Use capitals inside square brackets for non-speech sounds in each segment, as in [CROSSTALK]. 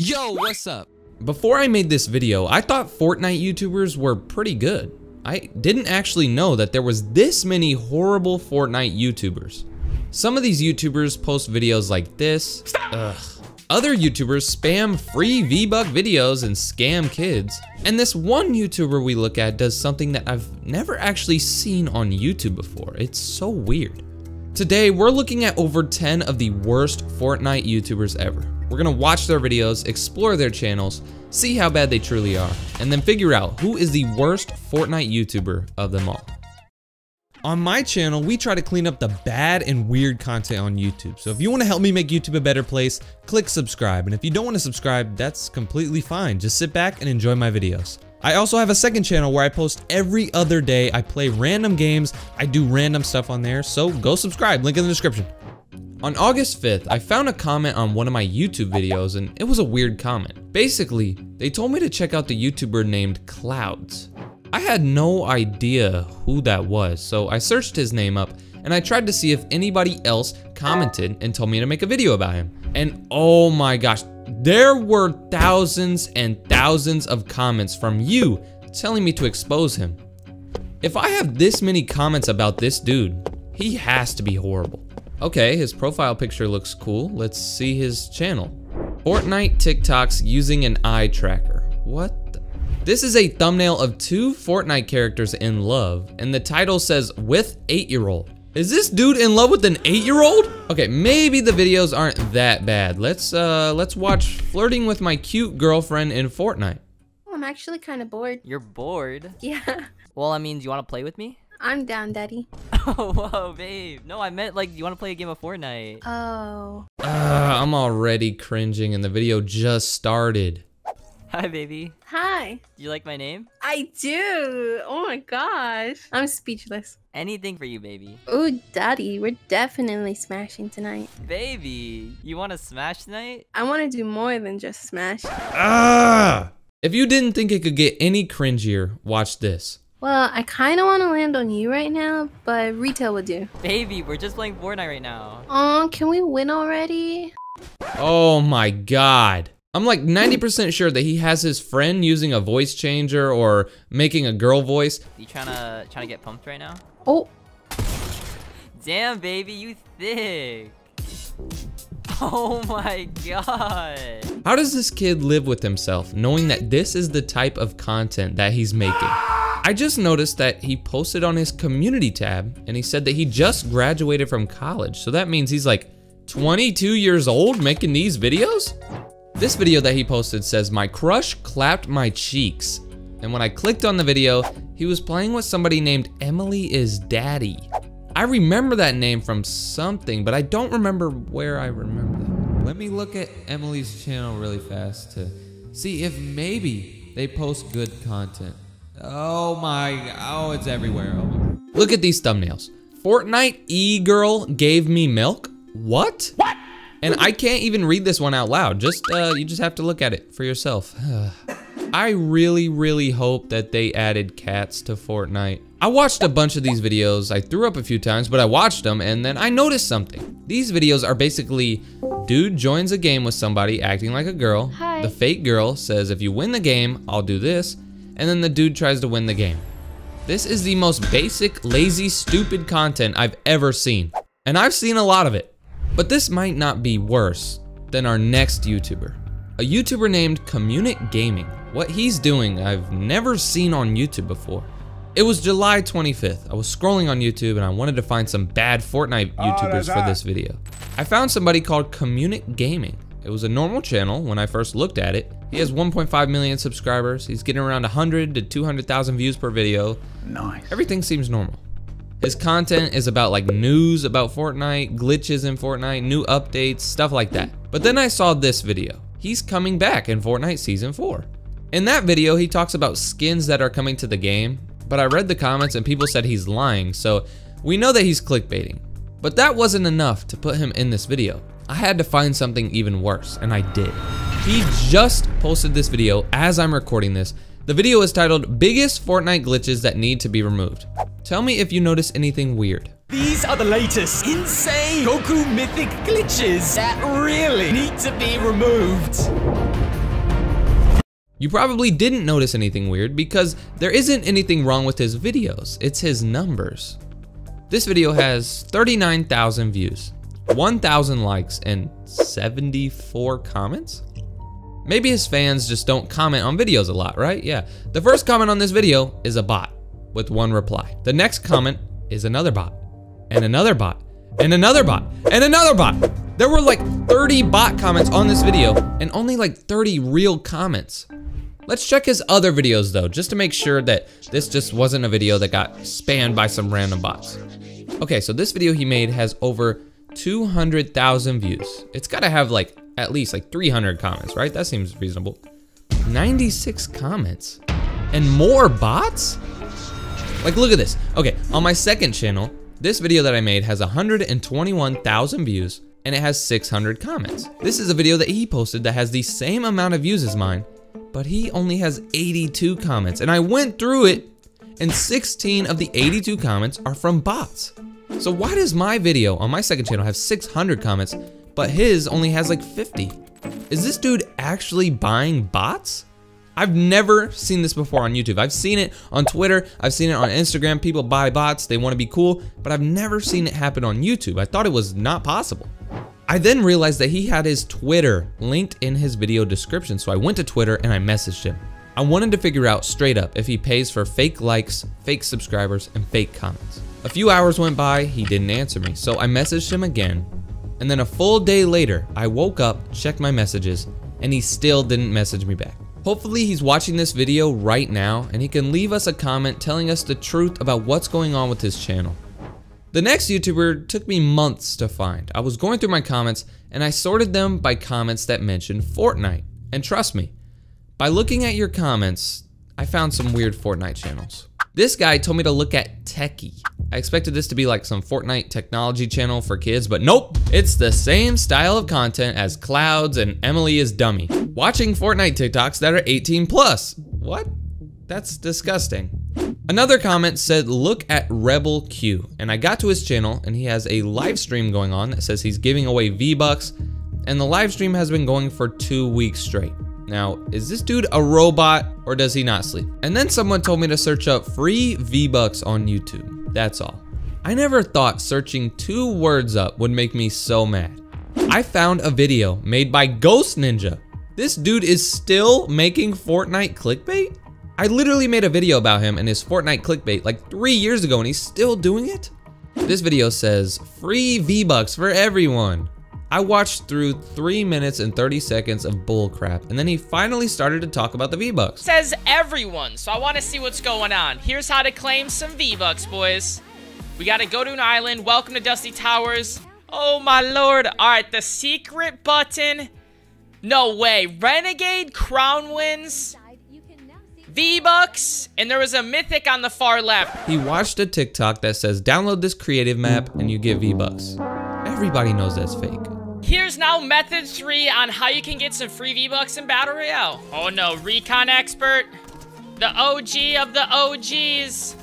Yo, what's up? Before I made this video, I thought Fortnite YouTubers were pretty good. I didn't actually know that there was this many horrible Fortnite YouTubers. Some of these YouTubers post videos like this. Ugh. Other YouTubers spam free V-Buck videos and scam kids. And this one YouTuber we look at does something that I've never actually seen on YouTube before. It's so weird. Today, we're looking at over 10 of the worst Fortnite YouTubers ever. We're gonna watch their videos, explore their channels, see how bad they truly are, and then figure out who is the worst Fortnite YouTuber of them all. On my channel, we try to clean up the bad and weird content on YouTube. So if you want to help me make YouTube a better place, click subscribe. And if you don't want to subscribe, that's completely fine. Just sit back and enjoy my videos. I also have a second channel where I post every other day. I play random games. I do random stuff on there. So go subscribe, link in the description. On August 5th, I found a comment on one of my YouTube videos and it was a weird comment. Basically, they told me to check out the YouTuber named Clouds. I had no idea who that was, so I searched his name up and I tried to see if anybody else commented and told me to make a video about him. And oh my gosh, there were thousands and thousands of comments from you telling me to expose him. If I have this many comments about this dude, he has to be horrible. Okay, his profile picture looks cool. Let's see his channel. Fortnite TikToks using an eye tracker. What this is a thumbnail of two Fortnite characters in love, and the title says, with 8-year-old. Is this dude in love with an 8-year-old? Okay, maybe the videos aren't that bad. Let's, uh, let's watch Flirting with My Cute Girlfriend in Fortnite. Oh, I'm actually kind of bored. You're bored? Yeah. Well, I mean, do you want to play with me? I'm down, daddy. [LAUGHS] Oh, whoa, babe. No, I meant, like, you want to play a game of Fortnite? Oh. Uh, I'm already cringing and the video just started. Hi, baby. Hi. Do you like my name? I do. Oh my gosh. I'm speechless. Anything for you, baby. Oh, daddy, we're definitely smashing tonight. Baby, you want to smash tonight? I want to do more than just smash. Ah! If you didn't think it could get any cringier, watch this. Well, I kind of want to land on you right now, but retail would do. Baby, we're just playing Fortnite right now. Oh, can we win already? Oh my god. I'm like 90% sure that he has his friend using a voice changer or making a girl voice. You trying to trying to get pumped right now? Oh. Damn, baby, you thick. Oh my god. How does this kid live with himself knowing that this is the type of content that he's making? I just noticed that he posted on his community tab and he said that he just graduated from college. So that means he's like 22 years old making these videos? This video that he posted says, my crush clapped my cheeks. And when I clicked on the video, he was playing with somebody named Emily is Daddy. I remember that name from something, but I don't remember where I remember that. Let me look at Emily's channel really fast to see if maybe they post good content. Oh my, oh, it's everywhere. Oh. Look at these thumbnails. Fortnite e-girl gave me milk? What? What? And I can't even read this one out loud. Just, uh, you just have to look at it for yourself. [SIGHS] I really, really hope that they added cats to Fortnite. I watched a bunch of these videos. I threw up a few times, but I watched them and then I noticed something. These videos are basically, dude joins a game with somebody acting like a girl. Hi. The fake girl says, if you win the game, I'll do this. And then the dude tries to win the game. This is the most basic, lazy, stupid content I've ever seen. And I've seen a lot of it. But this might not be worse than our next YouTuber. A YouTuber named Communic Gaming. What he's doing I've never seen on YouTube before. It was July 25th. I was scrolling on YouTube and I wanted to find some bad Fortnite oh, YouTubers for this video. I found somebody called Communic Gaming. It was a normal channel when I first looked at it. He has 1.5 million subscribers. He's getting around 100 to 200,000 views per video. Nice. Everything seems normal. His content is about like news about Fortnite, glitches in Fortnite, new updates, stuff like that. But then I saw this video. He's coming back in Fortnite Season 4. In that video, he talks about skins that are coming to the game, but I read the comments and people said he's lying, so we know that he's clickbaiting. But that wasn't enough to put him in this video. I had to find something even worse, and I did. He just posted this video as I'm recording this. The video is titled, Biggest Fortnite Glitches That Need to Be Removed. Tell me if you notice anything weird. These are the latest insane Goku mythic glitches that really need to be removed. You probably didn't notice anything weird because there isn't anything wrong with his videos, it's his numbers. This video has 39,000 views, 1,000 likes, and 74 comments? Maybe his fans just don't comment on videos a lot, right? Yeah. The first comment on this video is a bot with one reply. The next comment is another bot, and another bot, and another bot, and another bot. There were like 30 bot comments on this video, and only like 30 real comments. Let's check his other videos though, just to make sure that this just wasn't a video that got spammed by some random bots. Okay, so this video he made has over 200,000 views. It's gotta have like at least like 300 comments, right? That seems reasonable. 96 comments and more bots? Like look at this. Okay, on my second channel, this video that I made has 121,000 views and it has 600 comments. This is a video that he posted that has the same amount of views as mine, but he only has 82 comments. And I went through it and 16 of the 82 comments are from bots. So why does my video on my second channel have 600 comments, but his only has like 50? Is this dude actually buying bots? I've never seen this before on YouTube. I've seen it on Twitter, I've seen it on Instagram. People buy bots, they want to be cool, but I've never seen it happen on YouTube. I thought it was not possible. I then realized that he had his Twitter linked in his video description, so I went to Twitter and I messaged him. I wanted to figure out straight up if he pays for fake likes, fake subscribers, and fake comments. A few hours went by, he didn't answer me, so I messaged him again. And then a full day later, I woke up, checked my messages, and he still didn't message me back. Hopefully he's watching this video right now and he can leave us a comment telling us the truth about what's going on with his channel. The next YouTuber took me months to find. I was going through my comments and I sorted them by comments that mentioned Fortnite. And trust me, by looking at your comments, I found some weird Fortnite channels. This guy told me to look at Techie. I expected this to be like some Fortnite technology channel for kids, but nope. It's the same style of content as Clouds and Emily is Dummy. Watching Fortnite TikToks that are 18 plus. What? That's disgusting. Another comment said, look at Rebel Q. And I got to his channel and he has a live stream going on that says he's giving away V-Bucks. And the live stream has been going for two weeks straight. Now, is this dude a robot or does he not sleep? And then someone told me to search up free V-Bucks on YouTube. That's all. I never thought searching two words up would make me so mad. I found a video made by Ghost Ninja. This dude is still making Fortnite clickbait? I literally made a video about him and his Fortnite clickbait like three years ago and he's still doing it? This video says, free V-Bucks for everyone. I watched through 3 minutes and 30 seconds of bullcrap, and then he finally started to talk about the V-Bucks. Says everyone, so I want to see what's going on. Here's how to claim some V-Bucks, boys. We gotta go to an island. Welcome to Dusty Towers. Oh my lord. Alright, the secret button. No way. Renegade Crown wins. V-Bucks, and there was a mythic on the far left. He watched a TikTok that says, download this creative map and you get V-Bucks. Everybody knows that's fake. Here's now method three on how you can get some free V-Bucks in Battle Royale. Oh no, Recon Expert. The OG of the OGs.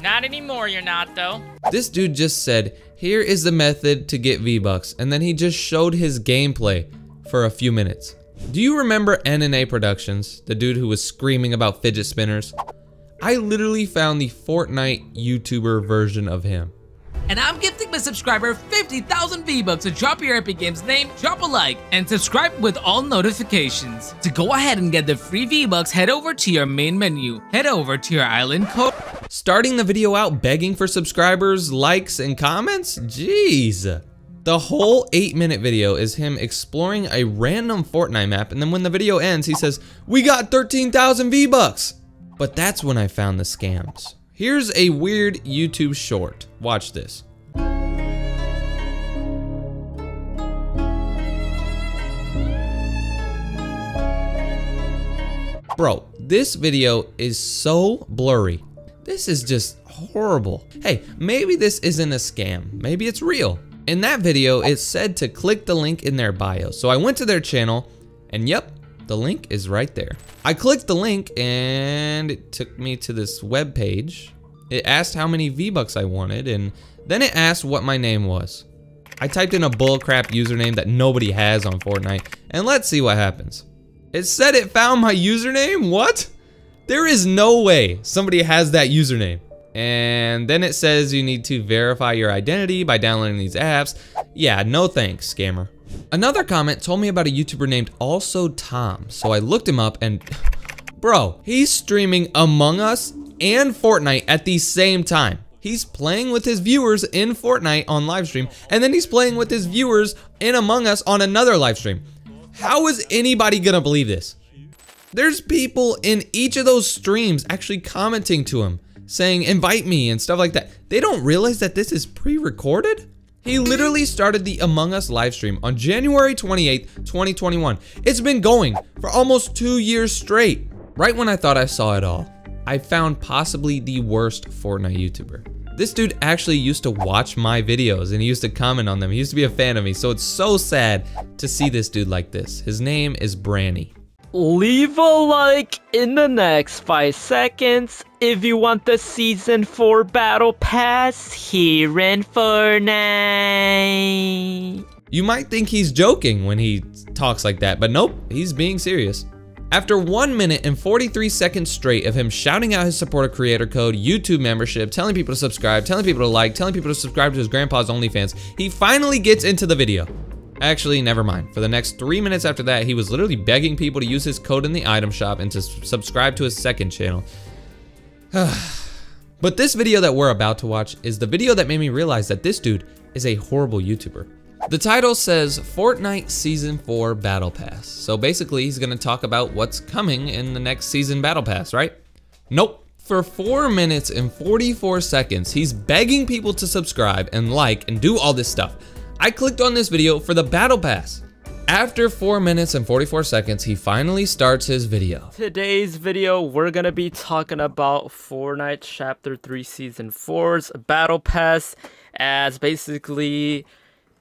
Not anymore, you're not though. This dude just said, here is the method to get V-Bucks, and then he just showed his gameplay for a few minutes. Do you remember NNA Productions, the dude who was screaming about fidget spinners? I literally found the Fortnite YouTuber version of him and I'm gifting my subscriber 50,000 V-Bucks to drop your Epic Games name, drop a like, and subscribe with all notifications. To go ahead and get the free V-Bucks, head over to your main menu, head over to your island code. Starting the video out begging for subscribers, likes, and comments? Jeez. The whole 8 minute video is him exploring a random Fortnite map and then when the video ends he says, we got 13,000 V-Bucks! But that's when I found the scams. Here's a weird YouTube short. Watch this. Bro, this video is so blurry. This is just horrible. Hey, maybe this isn't a scam. Maybe it's real. In that video, it said to click the link in their bio. So I went to their channel, and yep, the link is right there. I clicked the link and it took me to this web page. It asked how many V-Bucks I wanted and then it asked what my name was. I typed in a bullcrap username that nobody has on Fortnite and let's see what happens. It said it found my username? What? There is no way somebody has that username. And then it says you need to verify your identity by downloading these apps. Yeah, no thanks, scammer. Another comment told me about a YouTuber named Also Tom, so I looked him up and [LAUGHS] bro, he's streaming Among Us and Fortnite at the same time. He's playing with his viewers in Fortnite on livestream, and then he's playing with his viewers in Among Us on another livestream. How is anybody gonna believe this? There's people in each of those streams actually commenting to him, saying invite me and stuff like that. They don't realize that this is pre-recorded? He literally started the Among Us livestream on January 28th, 2021. It's been going for almost two years straight. Right when I thought I saw it all, I found possibly the worst Fortnite YouTuber. This dude actually used to watch my videos and he used to comment on them. He used to be a fan of me, so it's so sad to see this dude like this. His name is Branny. Leave a like in the next 5 seconds if you want the Season 4 Battle Pass here in Fortnite. You might think he's joking when he talks like that, but nope, he's being serious. After 1 minute and 43 seconds straight of him shouting out his supporter creator code, YouTube membership, telling people to subscribe, telling people to like, telling people to subscribe to his grandpa's OnlyFans, he finally gets into the video. Actually, never mind. For the next 3 minutes after that, he was literally begging people to use his code in the item shop and to subscribe to his second channel. [SIGHS] but this video that we're about to watch is the video that made me realize that this dude is a horrible YouTuber. The title says Fortnite Season 4 Battle Pass. So basically, he's gonna talk about what's coming in the next season Battle Pass, right? Nope. For 4 minutes and 44 seconds, he's begging people to subscribe and like and do all this stuff. I clicked on this video for the Battle Pass. After 4 minutes and 44 seconds, he finally starts his video. Today's video, we're gonna be talking about Fortnite Chapter 3 Season 4's Battle Pass as basically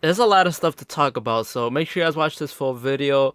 there's a lot of stuff to talk about, so make sure you guys watch this full video.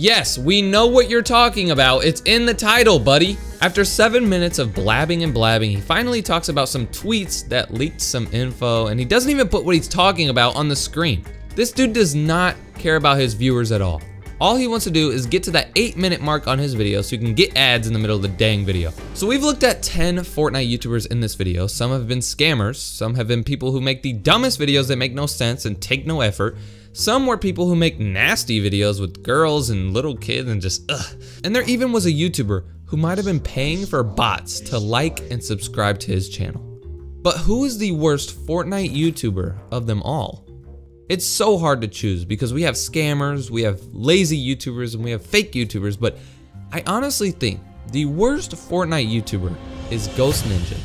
Yes, we know what you're talking about. It's in the title, buddy. After seven minutes of blabbing and blabbing, he finally talks about some tweets that leaked some info, and he doesn't even put what he's talking about on the screen. This dude does not care about his viewers at all. All he wants to do is get to that 8 minute mark on his video so he can get ads in the middle of the dang video. So we've looked at 10 Fortnite YouTubers in this video. Some have been scammers, some have been people who make the dumbest videos that make no sense and take no effort. Some were people who make nasty videos with girls and little kids and just ugh. And there even was a YouTuber who might have been paying for bots to like and subscribe to his channel. But who is the worst Fortnite YouTuber of them all? It's so hard to choose because we have scammers, we have lazy YouTubers, and we have fake YouTubers, but I honestly think the worst Fortnite YouTuber is Ghost Ninja.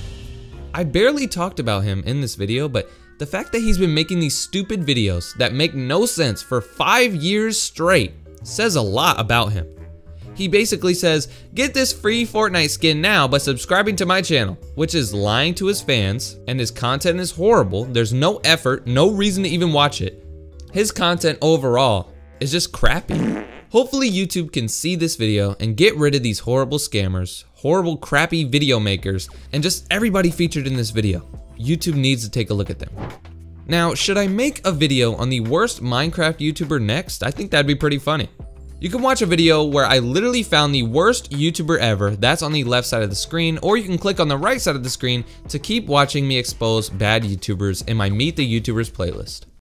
I barely talked about him in this video, but the fact that he's been making these stupid videos that make no sense for five years straight says a lot about him. He basically says, get this free Fortnite skin now by subscribing to my channel, which is lying to his fans, and his content is horrible, there's no effort, no reason to even watch it. His content overall is just crappy. Hopefully YouTube can see this video and get rid of these horrible scammers, horrible crappy video makers, and just everybody featured in this video. YouTube needs to take a look at them. Now, should I make a video on the worst Minecraft YouTuber next? I think that'd be pretty funny. You can watch a video where I literally found the worst YouTuber ever, that's on the left side of the screen, or you can click on the right side of the screen to keep watching me expose bad YouTubers in my Meet the YouTubers playlist.